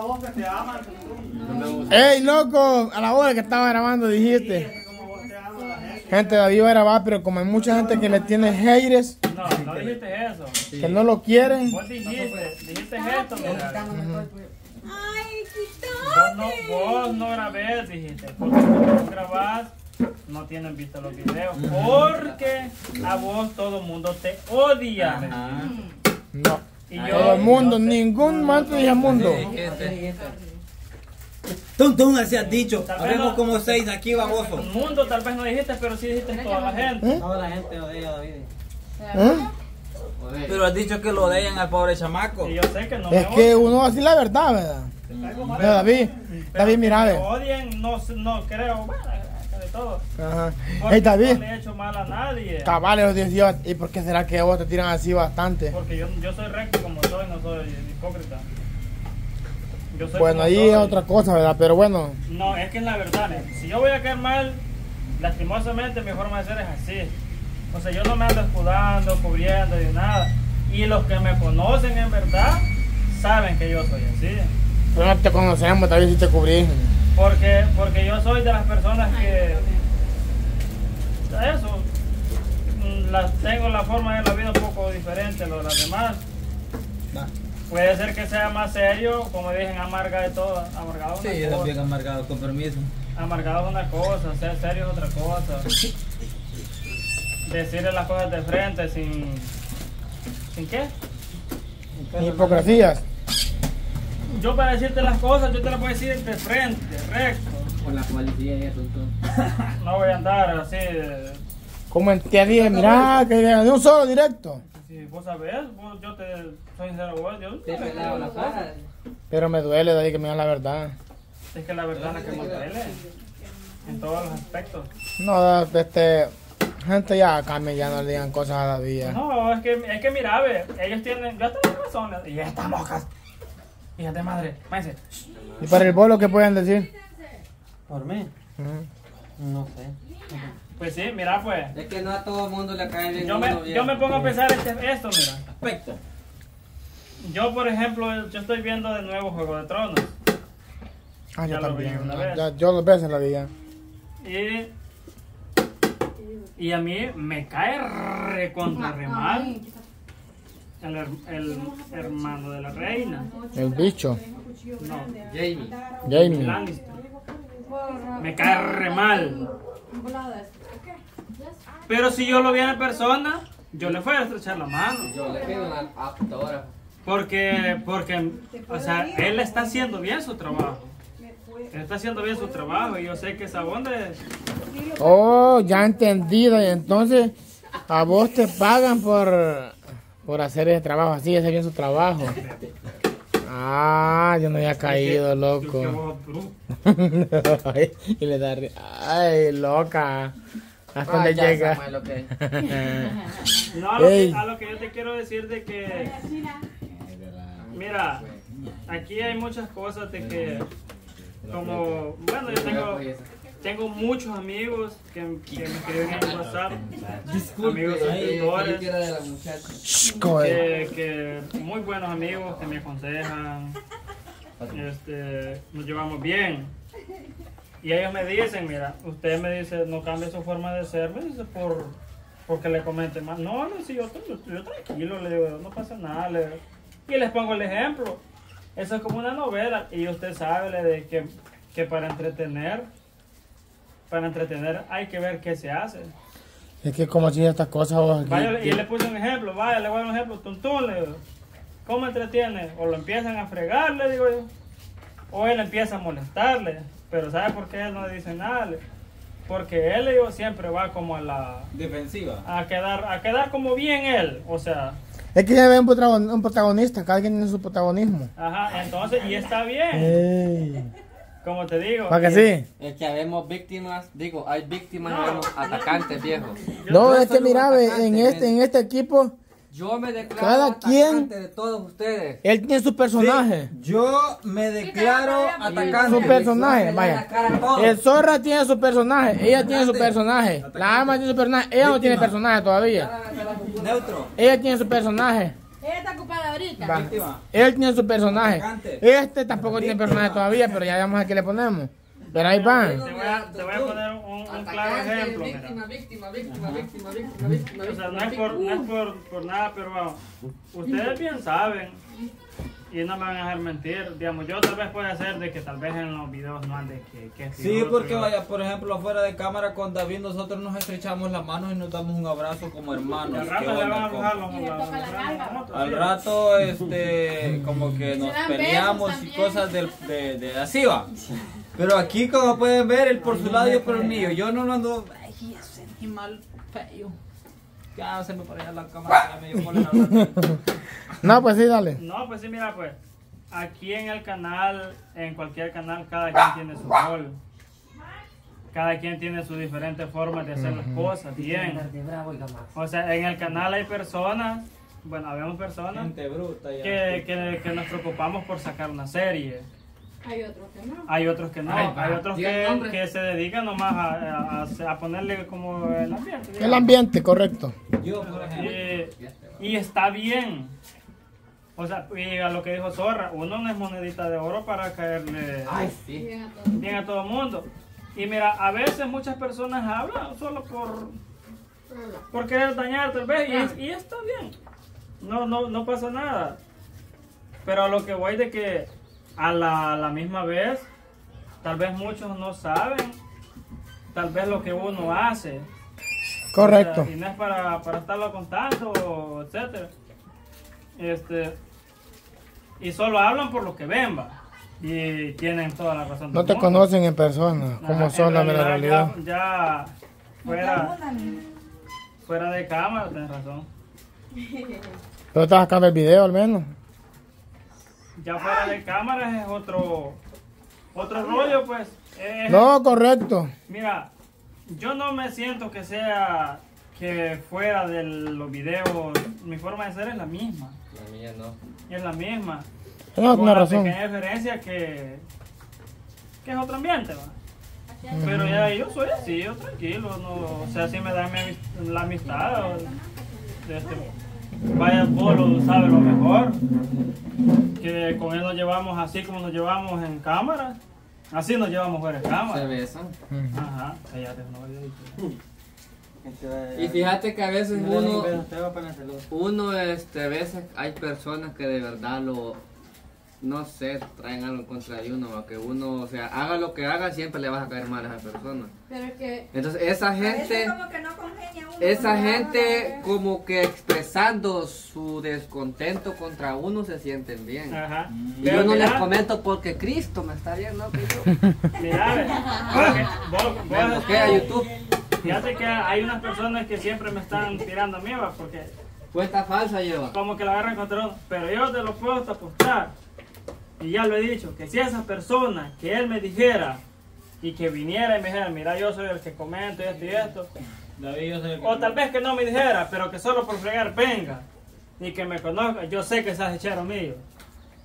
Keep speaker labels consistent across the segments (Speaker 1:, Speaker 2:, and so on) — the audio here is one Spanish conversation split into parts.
Speaker 1: a vos que te aman.
Speaker 2: ¡Ey, loco! A la hora que estaba grabando dijiste.
Speaker 1: Gente.
Speaker 2: David va a grabar, pero como hay mucha gente que le tiene haters,
Speaker 3: No, no dijiste eso.
Speaker 2: que no lo quieren.
Speaker 3: Vos dijiste, dijiste esto, mira.
Speaker 4: Ay,
Speaker 3: Vos no, vos no grabés, dijiste. Porque cuando vos grabás, no tienen visto los videos. Porque a vos todo el mundo te odia.
Speaker 2: No.
Speaker 3: Y yo,
Speaker 2: Todo el mundo,
Speaker 3: yo sé-
Speaker 2: ningún manto dije mundo.
Speaker 5: Tú, tú me has dicho, habemos
Speaker 3: no-
Speaker 5: como seis aquí, baboso.
Speaker 3: El mundo tal vez no dijiste, pero sí dijiste toda la gente.
Speaker 5: Toda la gente odia a David.
Speaker 2: ¿Eh?
Speaker 5: Pero has dicho que lo odian al pobre chamaco.
Speaker 3: Y yo sé que no
Speaker 2: Es que
Speaker 3: odian.
Speaker 2: uno va a decir la verdad, ¿verdad? David,
Speaker 3: Pero
Speaker 2: David, mira,
Speaker 3: me
Speaker 2: ve.
Speaker 3: odien, no, no creo. Bueno, todo.
Speaker 2: Ajá. Hey, David,
Speaker 3: no le he hecho mal a nadie.
Speaker 2: cabales los 10 días. ¿Y por qué será que vos te tiran así bastante?
Speaker 3: Porque yo, yo soy recto como soy, no soy hipócrita. Yo soy
Speaker 2: Bueno, ahí
Speaker 3: soy.
Speaker 2: es otra cosa, ¿verdad? Pero bueno,
Speaker 3: No, es que es la verdad. ¿eh? Si yo voy a caer mal, lastimosamente mi forma de ser es así. O sea, yo no me ando escudando, cubriendo ni nada. Y los que me conocen en verdad saben que yo soy así.
Speaker 2: Pero no te conocemos, David, si te cubrís.
Speaker 3: Porque, porque yo soy de las personas que. Eso. mm, las- tengo la forma de la vida un poco diferente a lo de las demás. Puede ser que sea más serio, como dije, amarga de todo. Amargado es
Speaker 5: Sí,
Speaker 3: una
Speaker 5: yo bien amargado, con permiso.
Speaker 3: Amargado es una cosa, ser serio es otra cosa. Decirle las cosas de frente sin. ¿Sin qué?
Speaker 2: Hipocresías.
Speaker 3: Yo para decirte las cosas, yo te las voy a decir de frente, recto.
Speaker 6: Con la policía y eso, entonces.
Speaker 3: No voy a andar así. de-
Speaker 2: Como en- te dije, mira, que de un solo directo.
Speaker 3: Si vos sabés, vos, yo te soy sincero, vos, yo
Speaker 6: Te he pelado la cara.
Speaker 2: Pero me duele, David, que me digan la verdad.
Speaker 3: es que la verdad es la que más duele. En todos los aspectos.
Speaker 2: No, este. Gente ya cambia, ya no le digan cosas a David. ya.
Speaker 3: No, es que, es que mira, ve, ellos tienen, ya tengo razón. Y estas mocas. Hijas de madre, váyanse.
Speaker 2: ¿Y para el bolo qué pueden decir?
Speaker 5: ¿Por mí?
Speaker 2: Ujú.
Speaker 5: No sé.
Speaker 3: Pues sí, mira, pues.
Speaker 6: Es que no a todo el mundo le cae bien
Speaker 3: Yo me,
Speaker 6: bien.
Speaker 3: yo me pongo a pensar este, esto, mira.
Speaker 5: Aspecto.
Speaker 3: Yo, por ejemplo, yo estoy viendo de nuevo Juego de Tronos.
Speaker 2: Ah, yo
Speaker 3: Ya lo vi
Speaker 2: también.
Speaker 3: una
Speaker 2: Ya-
Speaker 3: vez.
Speaker 2: ya- yo dos veces la vi ya.
Speaker 3: Y, y a mí me cae re contra re mal el, el hermano de la reina.
Speaker 2: El bicho.
Speaker 3: No,
Speaker 6: Jamie.
Speaker 2: Jamie.
Speaker 3: Lannister. Me cae re mal. Pero si yo lo vi en persona, yo le fui a estrechar la mano.
Speaker 6: Yo le pido una autógrafo.
Speaker 3: Porque, porque, o sea, él está haciendo bien su trabajo. Él está haciendo bien su trabajo y yo sé que esa onda es...
Speaker 2: Oh, ya entendido. Y entonces, a vos te pagan por, por hacer ese trabajo así, hacer bien su trabajo. Ah, yo no había caído, loco. y le da. Ay, loca. ¿Hasta
Speaker 6: Ah,
Speaker 2: dónde llega?
Speaker 6: Samuel.
Speaker 3: No, a lo, que, a lo que yo te quiero decir de que, mira, aquí hay muchas cosas de que, como, bueno, yo tengo, tengo muchos amigos que, que me escriben en WhatsApp, amigos suscriptores,
Speaker 2: coño.
Speaker 3: que, que muy buenos amigos que me aconsejan, este, nos llevamos bien. Y ellos me dicen, mira, usted me dice, no cambie su forma de ser, me dice, por, porque le comente más. No, no, si yo, estoy- yo, yo tranquilo, le digo, no pasa nada. le digo. y les pongo el ejemplo. Eso es como una novela y usted sabe le, de que, que para entretener, para entretener hay que ver qué se hace.
Speaker 2: Es que como si estas cosas vos aquí.
Speaker 3: Vaya, y le puse un ejemplo, vaya, le voy a dar un ejemplo, tuntún, le digo, ¿cómo entretiene? O lo empiezan a fregar, le digo yo, o él empieza a molestarle, pero ¿sabe por qué él no le dice nada? Le- Porque él, le digo, siempre va como a la,
Speaker 5: Defensiva.
Speaker 3: a quedar, a quedar como bien él, o sea,
Speaker 2: Es que ya ve un protagon- un protagonista, cada quien tiene su protagonismo.
Speaker 3: ajá, entonces, y está bien,
Speaker 2: Ey.
Speaker 3: Como te digo.
Speaker 2: ¿Para que
Speaker 3: y-
Speaker 2: sí?
Speaker 6: Es que habemos víctimas, digo, hay víctimas,
Speaker 3: No.
Speaker 6: habemos atacantes viejos.
Speaker 3: yo-
Speaker 2: No, es que mira, en este, en este equipo,
Speaker 6: Yo me declaro
Speaker 2: Cada
Speaker 6: atacante
Speaker 2: quien-
Speaker 6: de todos ustedes.
Speaker 2: él tiene su personaje.
Speaker 5: Yo me declaro atacante.
Speaker 2: Su personaje, vaya. El Zorra tiene su personaje, ella tiene su personaje. La Ama tiene su personaje, ella no tiene personaje todavía.
Speaker 5: Neutro.
Speaker 2: Ella tiene su personaje.
Speaker 4: Ella está ocupada ahorita.
Speaker 2: Va.
Speaker 5: Víctima.
Speaker 2: Él tiene su personaje. Este tampoco tiene personaje todavía, pero ya vamos a qué le ponemos. Pero ahí
Speaker 3: Te
Speaker 2: van.
Speaker 3: voy a, te voy a poner un, un claro ejemplo.
Speaker 6: Víctima, víctima, víctima, víctima, víctima, víctima,
Speaker 3: O sea, no es por, no es por, por nada, pero vamos, ustedes bien saben y no me van a dejar mentir. Digamos, yo tal vez puede ser de que tal vez en los videos no ande que, que
Speaker 5: Sí, porque vaya, por ejemplo, afuera de cámara con David nosotros nos estrechamos las manos y nos damos un abrazo como
Speaker 3: Y
Speaker 5: hermanos.
Speaker 3: al
Speaker 5: ¿Qué
Speaker 3: rato le van a los
Speaker 5: Al rato, este, como que nos peleamos y cosas del, de, de así va. Pero aquí, como pueden ver, él por su lado y yo por el mío. Yo no lo ando. Ay, ese animal feo. Ya se me la cámara, ya me dio.
Speaker 2: No, pues sí, dale.
Speaker 3: No, pues sí, mira, pues, aquí en el canal, en cualquier canal, cada quien tiene su rol. Cada quien tiene su diferente forma de hacer las cosas, bien. O sea, en el canal hay personas, bueno, habemos personas
Speaker 5: Gente bruta ya.
Speaker 3: que, que, que nos preocupamos por sacar una serie.
Speaker 4: Hay otros que no.
Speaker 3: Hay otros que no,
Speaker 6: Ay,
Speaker 3: hay otros que, se dedican nomás a, a- a- a ponerle como el ambiente.
Speaker 2: El ambiente, correcto.
Speaker 5: Yo, por ejemplo.
Speaker 3: Y, y está bien. O sea, y a lo que dijo Zorra, uno no es monedita de oro para caerle
Speaker 6: Ay, sí.
Speaker 4: Bien a todos.
Speaker 3: bien a todo el mundo. Y mira, a veces muchas personas hablan solo por, por querer dañar tal vez, y, y está bien. No, no, no pasa nada. Pero a lo que voy de que a la, a la misma vez, tal vez muchos no saben, tal vez lo que uno hace.
Speaker 2: Correcto.
Speaker 3: O sea, y no es para, para estarlo contando, etcétera. Este, y solo hablan por lo que ven, va. Y tienen toda la razón.
Speaker 2: No te
Speaker 3: mundo.
Speaker 2: conocen en persona,
Speaker 3: en
Speaker 2: son la realidad.
Speaker 3: Ya, ya fuera, fuera de cámara, tienes razón.
Speaker 2: Pero estás sacando el video al menos.
Speaker 3: Ya fuera de cámara es otro, otro rollo, pues. Es-
Speaker 2: No, correcto.
Speaker 3: Mira, yo no me siento que sea que fuera de los videos, mi forma de ser es la misma.
Speaker 6: La mía no.
Speaker 3: Es la misma.
Speaker 2: No,
Speaker 3: Con la
Speaker 2: razón.
Speaker 3: pequeña diferencia que, que es otro ambiente, ¿va? Pero ya yo soy así, yo tranquilo, no, o sea, si me dan mi la amistad, o- este, vaya vos lo sabes lo mejor, que con él nos llevamos así como nos llevamos en cámara, así nos llevamos fuera de
Speaker 6: Se
Speaker 3: cámara.
Speaker 6: besan.
Speaker 3: Ajá, cállate, no.
Speaker 6: Y fíjate que a veces uno, uno, este, a veces hay personas que de verdad lo, no sé, traen algo en contra de uno, o que uno, o sea, haga lo que haga, siempre le vas a caer mal a esa persona.
Speaker 4: Pero es que
Speaker 6: Entonces esa gente,
Speaker 7: como que no congenia uno.
Speaker 6: esa
Speaker 7: ¿no?
Speaker 6: gente como que expresando su descontento contra uno se sienten bien.
Speaker 3: Ajá.
Speaker 6: Y
Speaker 3: Pero
Speaker 6: yo no les comento porque Cristo me está viendo, que yo
Speaker 3: mira, vos,
Speaker 6: me a YouTube.
Speaker 3: fíjate que hay unas personas que siempre me están tirando a mí, porque
Speaker 6: Cuenta falsa lleva.
Speaker 3: como que la agarran contra uno, pero yo te lo puedo apostar. Y ya lo he dicho, que si esa persona que él me dijera y que viniera y me dijera, mira, yo soy el que comento esto y esto,
Speaker 5: David, yo soy el que-
Speaker 3: o tal vez que no me dijera, pero que solo por fregar venga y que me conozca, yo sé que seas hechero mío.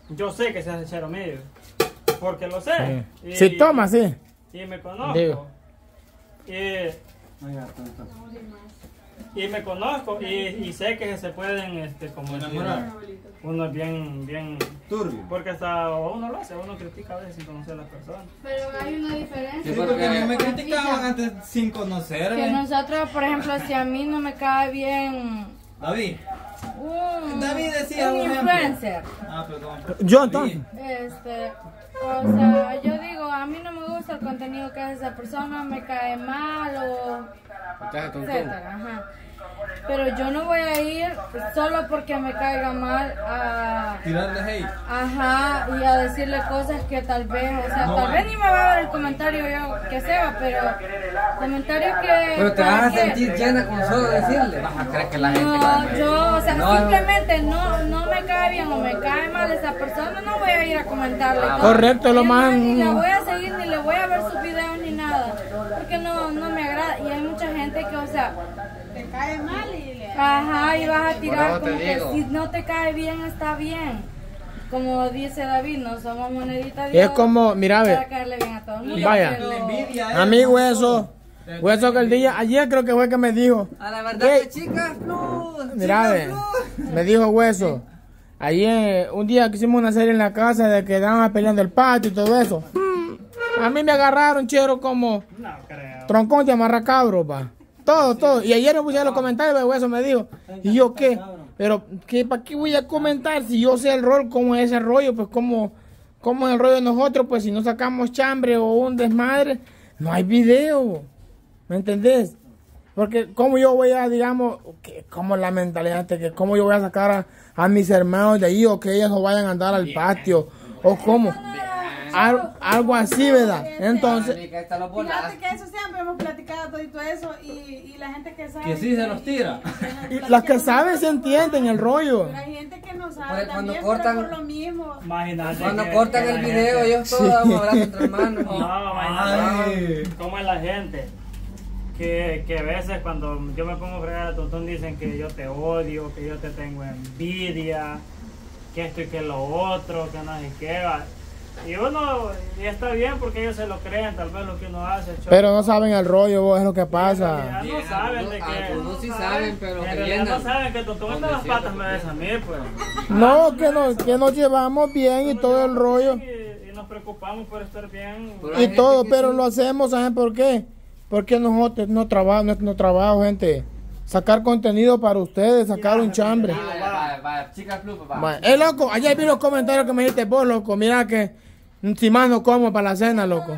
Speaker 3: Yo sé que seas hechero mío. Porque lo sé. Y-
Speaker 2: Si toma, sí.
Speaker 3: Y me conozco.
Speaker 2: Digo.
Speaker 3: Y, y me conozco y, y sé que se pueden, este, como decir,
Speaker 5: Enamorar.
Speaker 3: Uno es bien, bien,
Speaker 5: Turbio.
Speaker 3: porque hasta uno lo hace, uno critica a veces sin conocer a las personas.
Speaker 4: Pero hay una diferencia.
Speaker 6: Sí,
Speaker 5: porque a mí me criticaban antes sin
Speaker 4: Que
Speaker 5: conocerme.
Speaker 4: nosotros, por ejemplo, si a mí no me cae bien
Speaker 5: David.
Speaker 4: un,
Speaker 5: David decía
Speaker 4: un influencer,
Speaker 5: Ah, perdón.
Speaker 2: Yo entonces.
Speaker 4: este, o sea, yo digo, a mí no me gusta el contenido que hace esa persona, me cae mal o etcétera, ajá. Pero yo no voy a ir solo porque me caiga mal a
Speaker 5: Tirarle hate.
Speaker 4: Ajá, y a decirle cosas que tal vez, o sea,
Speaker 5: No,
Speaker 4: tal vez ni me va a ver el comentario yo que sea, pero comentarios que...
Speaker 6: Pero te vas a sentir llena con solo decirle. Vas a creer que la gente.
Speaker 4: No, yo, o sea,
Speaker 6: No,
Speaker 4: simplemente no, no me cae bien o me cae mal esa persona, no voy a ir a comentarle.
Speaker 6: Ah,
Speaker 4: todo.
Speaker 2: correcto, lo más-
Speaker 4: Ni la voy a seguir, ni le voy a ver sus videos, ni nada, porque no, no me agrada. Y hay mucha gente que, o sea,
Speaker 7: Te cae mal y le.
Speaker 4: Ajá, y vas a tirar como que
Speaker 6: digo.
Speaker 4: si no te cae bien, está bien. Como dice David, no somos moneditas de
Speaker 2: Es como, mira,
Speaker 4: para
Speaker 2: ve.
Speaker 4: caerle bien a todo el mundo.
Speaker 2: Vaya.
Speaker 4: pero-
Speaker 5: La envidia.
Speaker 2: A mí, hueso. Hueso que el día, ayer creo que fue que me dijo.
Speaker 6: A la verdad,
Speaker 2: Ey.
Speaker 6: chicas, no.
Speaker 2: Mira, ve. Me dijo hueso. Eh, un día que hicimos una serie en la casa de que estaban peleando el patio y todo eso. A mí me agarraron, chero, como
Speaker 3: No creo.
Speaker 2: troncón de amarracabro, pa. Todo, todo. Y ayer me los comentarios, pero eso me dijo. ¿Y yo qué? Pero, ¿qué, ¿para qué voy a comentar si yo sé el rol, cómo es ese rollo? Pues, cómo, cómo es el rollo de nosotros, pues si no sacamos chambre o un desmadre, no hay video. ¿Me entendés? Porque, ¿cómo yo voy a, digamos, que, como la mentalidad que, cómo yo voy a sacar a, a mis hermanos de ahí o que ellos no vayan a andar al patio? ¿O cómo? Al- algo así, ¿verdad? Entonces,
Speaker 5: la.
Speaker 7: Fíjate que eso siempre hemos platicado todo y todo eso y, y la gente que sabe.
Speaker 5: Que sí se los tira.
Speaker 2: y las que saben se entienden el rollo.
Speaker 7: Hay gente que no sabe
Speaker 5: Pues, cuando
Speaker 7: también,
Speaker 5: cortan-
Speaker 7: por lo mismo.
Speaker 3: Imagínate.
Speaker 5: Cuando
Speaker 3: que-
Speaker 5: cortan
Speaker 3: que
Speaker 5: el
Speaker 3: la
Speaker 5: video,
Speaker 3: gente-
Speaker 5: ellos todos damos abrazo entre hermanos.
Speaker 3: No, imagínate cómo es la gente. Que, que a veces cuando yo me pongo a fregar a tontón dicen que yo te odio, que yo te tengo envidia, que esto y que lo otro, que no sé qué. va. Y uno, y está bien porque ellos se lo creen, tal vez lo que uno hace. choco.
Speaker 2: Pero no saben el rollo, vos, es lo que pasa.
Speaker 6: Sí,
Speaker 3: no saben de
Speaker 6: algunos-
Speaker 3: que.
Speaker 6: algunos sí saben, pero
Speaker 3: En realidad no saben que las patas me besa a mí, pues.
Speaker 2: No, que nos, que nos llevamos bien y todo el rollo.
Speaker 3: Y, y nos preocupamos por estar bien.
Speaker 6: Pero
Speaker 2: Y todo, pero
Speaker 6: sí.
Speaker 2: lo hacemos, ¿saben por qué? Porque nosotros no trabajo, nuestro trabajo, gente. Sacar contenido para ustedes, sacar un chambre.
Speaker 5: Vaya, vaya, vaya. Chica Plupa, va.
Speaker 2: Bueno, eh, loco, ayer vi los comentarios que me dijiste vos, loco. Mira que si más no como para la cena, loco.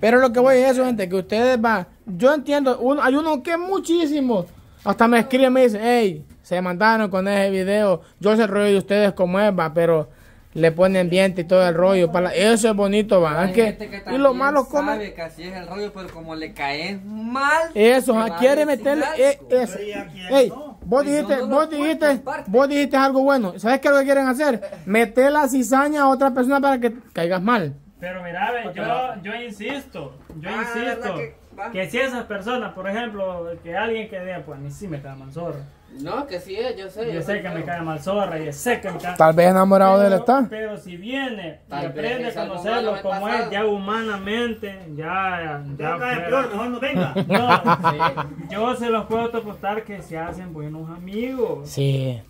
Speaker 2: Pero lo que voy es eso, gente, que ustedes va. Yo entiendo, uno, hay uno que muchísimo. Hasta me escribe y me dice, hey, se mandaron con ese video. Yo sé el rollo de ustedes como es, va, pero le ponen ambiente y todo el rollo. Para, eso es bonito, va. Es que-
Speaker 5: gente que
Speaker 2: y lo
Speaker 5: también
Speaker 2: malo come.
Speaker 5: sabe que así es el rollo, pero como le cae mal.
Speaker 2: Eso, ah, quiere meterle eh, eso.
Speaker 1: Pero ¿y a quién
Speaker 2: Ey,
Speaker 1: no?
Speaker 2: Vos
Speaker 5: Ay,
Speaker 2: dijiste,
Speaker 5: no,
Speaker 2: vos dijiste, vos dijiste algo bueno. ¿Sabes qué es lo que quieren hacer? Meter la cizaña a otra persona para que caigas mal.
Speaker 3: Pero mira, ve, yo, yo insisto, yo
Speaker 5: Ah,
Speaker 3: insisto,
Speaker 5: ¿verdad que
Speaker 3: si esas personas, por ejemplo, que alguien que diga, pues a mí sí me cae mal zorra.
Speaker 6: No, que sí es, yo sé.
Speaker 3: Yo sé que me cae mal zorra, yo sé que me cae
Speaker 2: Tal vez enamorado de él está.
Speaker 3: Pero si viene y
Speaker 6: Tal
Speaker 3: aprende a conocerlo como es, ya humanamente, ya, ya,
Speaker 1: cae peor, mejor no venga.
Speaker 3: No, yo se los puedo apostar que se hacen buenos amigos.
Speaker 2: Sí.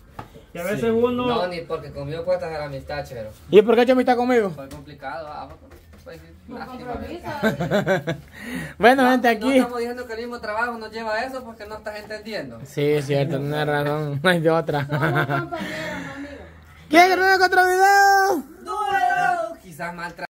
Speaker 3: Y a veces uno...
Speaker 6: No, ni porque conmigo cuesta la amistad, chero.
Speaker 2: ¿Y por qué Chemi está conmigo?
Speaker 6: Fue complicado, ah, pues.
Speaker 2: Bueno, gente,
Speaker 6: No
Speaker 2: aquí.
Speaker 6: estamos diciendo que el mismo trabajo nos lleva a eso porque no estás entendiendo.
Speaker 2: Sí, es cierto, tienes razón, no hay de otra.
Speaker 7: No.
Speaker 2: ¿Quieren que otro video?
Speaker 6: Quizás mal